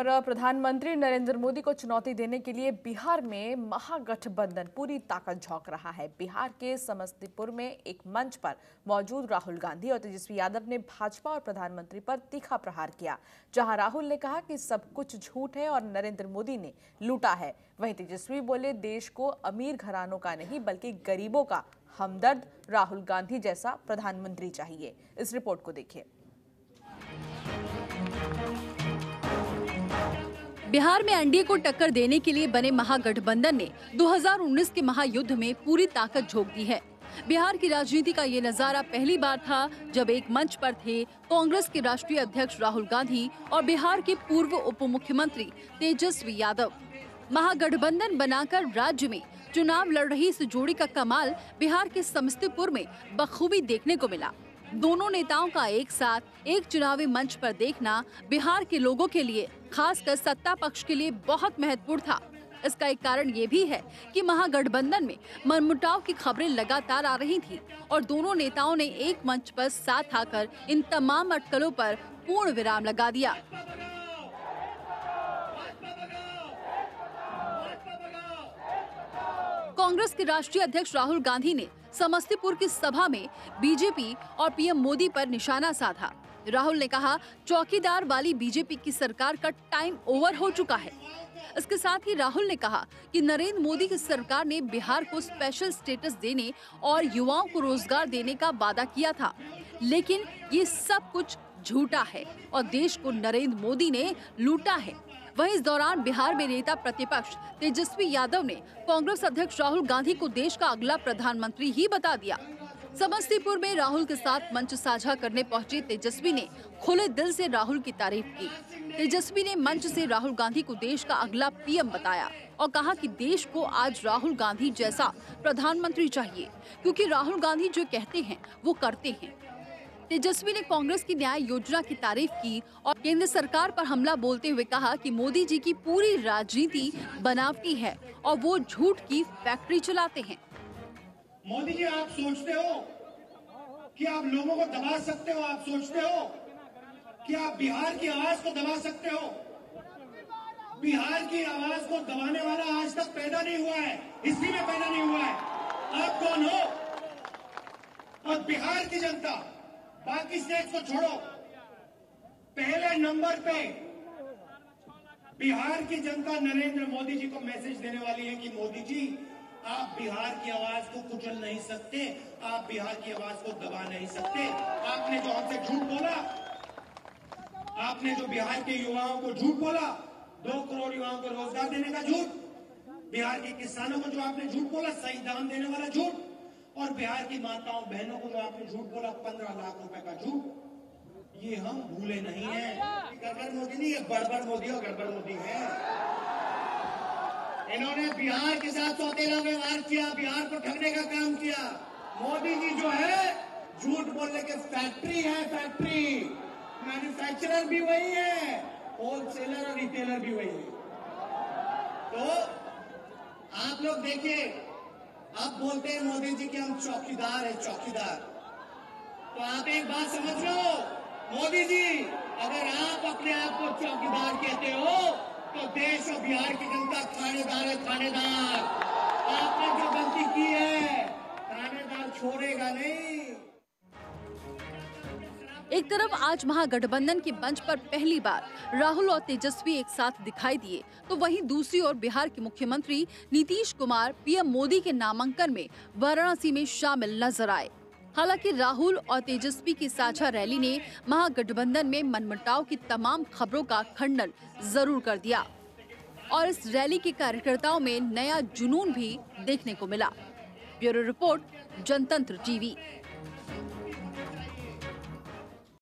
और प्रधानमंत्री नरेंद्र मोदी को चुनौती देने के लिए बिहार में महागठबंधन पूरी ताकत झोंक रहा है। बिहार के समस्तीपुर में एक मंच पर मौजूद राहुल गांधी और तेजस्वी यादव ने भाजपा और प्रधानमंत्री पर तीखा प्रहार किया, जहाँ राहुल ने कहा कि सब कुछ झूठ है और नरेंद्र मोदी ने लूटा है। वहीं तेजस्वी बोले, देश को अमीर घरानों का नहीं, बल्कि गरीबों का हमदर्द राहुल गांधी जैसा प्रधानमंत्री चाहिए। इस रिपोर्ट को देखिए। बिहार में एनडीए को टक्कर देने के लिए बने महागठबंधन ने 2019 के महायुद्ध में पूरी ताकत झोंक दी है। बिहार की राजनीति का ये नज़ारा पहली बार था जब एक मंच पर थे कांग्रेस के राष्ट्रीय अध्यक्ष राहुल गांधी और बिहार के पूर्व उप मुख्यमंत्री तेजस्वी यादव। महागठबंधन बनाकर राज्य में चुनाव लड़ रही इस जोड़ी का कमाल बिहार के समस्तीपुर में बखूबी देखने को मिला। दोनों नेताओं का एक साथ एक चुनावी मंच पर देखना बिहार के लोगों के लिए, खासकर सत्ता पक्ष के लिए बहुत महत्वपूर्ण था। इसका एक कारण ये भी है कि महागठबंधन में मनमुटाव की खबरें लगातार आ रही थी और दोनों नेताओं ने एक मंच पर साथ आकर इन तमाम अटकलों पर पूर्ण विराम लगा दिया। कांग्रेस के राष्ट्रीय अध्यक्ष राहुल गांधी ने समस्तीपुर की सभा में बीजेपी और पीएम मोदी पर निशाना साधा। राहुल ने कहा, चौकीदार वाली बीजेपी की सरकार का टाइम ओवर हो चुका है। इसके साथ ही राहुल ने कहा कि नरेंद्र मोदी की सरकार ने बिहार को स्पेशल स्टेटस देने और युवाओं को रोज़गार देने का वादा किया था। लेकिन ये सब कुछ झूठा है और देश को नरेंद्र मोदी ने लूटा है। वहीं इस दौरान बिहार में नेता प्रतिपक्ष तेजस्वी यादव ने कांग्रेस अध्यक्ष राहुल गांधी को देश का अगला प्रधानमंत्री ही बता दिया। समस्तीपुर में राहुल के साथ मंच साझा करने पहुँचे तेजस्वी ने खुले दिल से राहुल की तारीफ़ की। तेजस्वी ने मंच से राहुल गांधी को देश का अगला पीएम बताया और कहा कि देश को आज राहुल गांधी जैसा प्रधानमंत्री चाहिए, क्योंकि राहुल गांधी जो कहते हैं, वो करते हैं। तेजस्वी ने कांग्रेस की न्याय योजना की तारीफ़ की और केंद्र सरकार पर हमला बोलते हुए कहा कि मोदी जी की पूरी राजनीति बनावटी है और वो झूठ की फैक्ट्री चलाते हैं। मोदी जी, आप सोचते हो कि आप लोगों को दबा सकते हो? आप सोचते हो कि आप बिहार की आवाज़ को दबा सकते हो? बिहार की आवाज़ को दबाने वाला आज तक पैदा नहीं हुआ है इसी में पैदा नहीं हुआ है। आप कौन हो? और बिहार की जनता बाकी स्टेट को छोड़ो। पहले नंबर पे बिहार की जनता नरेंद्र मोदी जी को मैसेज देने वाली है कि मोदी जी, आप बिहार की आवाज़ को कुचल नहीं सकते, आप बिहार की आवाज़ को दबा नहीं सकते। आपने जो हमसे झूठ बोला, आपने जो बिहार के युवाओं को झूठ बोला, दो करोड़ युवाओं को रोज़गार देने का झूठ, बिहार के किसानों को जो आपने झूठ बोला सही दाम देने वाला झूठ। और बिहार की माताओं बहनों को जो आपने झूठ बोला, पंद्रह लाख रुपए का झूठ। ये हम भूले नहीं है। गड़बड़ मोदी नहीं, ये बड़बड़ मोदी और गड़बड़ मोदी है। इन्होंने बिहार के साथ सौतेला व्यवहार किया, बिहार को ठगने का काम किया। मोदी जी जो है, झूठ बोलने के फैक्ट्री है, फैक्ट्री। मैन्युफैक्चरर भी वही है होलसेलर और रिटेलर भी वही है। तो आप लोग देखिए अब बोलते हैं मोदी जी के हम चौकीदार हैं, चौकीदार। तो आप एक बात समझ लो मोदी जी, अगर आप अपने आप को चौकीदार कहते हो तो देश और बिहार की जनता थानेदार है, थानेदार। आपने जो गलती की है, थानेदार छोड़ेगा नहीं। एक तरफ़ आज महागठबंधन के मंच पर पहली बार राहुल और तेजस्वी एक साथ दिखाई दिए तो वहीं दूसरी ओर बिहार के मुख्यमंत्री नीतीश कुमार पीएम मोदी के नामांकन में वाराणसी में शामिल नज़र आए। हालाँकि राहुल और तेजस्वी की साझा रैली ने महागठबंधन में मनमुटाव की तमाम खबरों का खंडन ज़रूर कर दिया और इस रैली के कार्यकर्ताओं में नया जुनून भी देखने को मिला। Bureau report, Jantantra TV.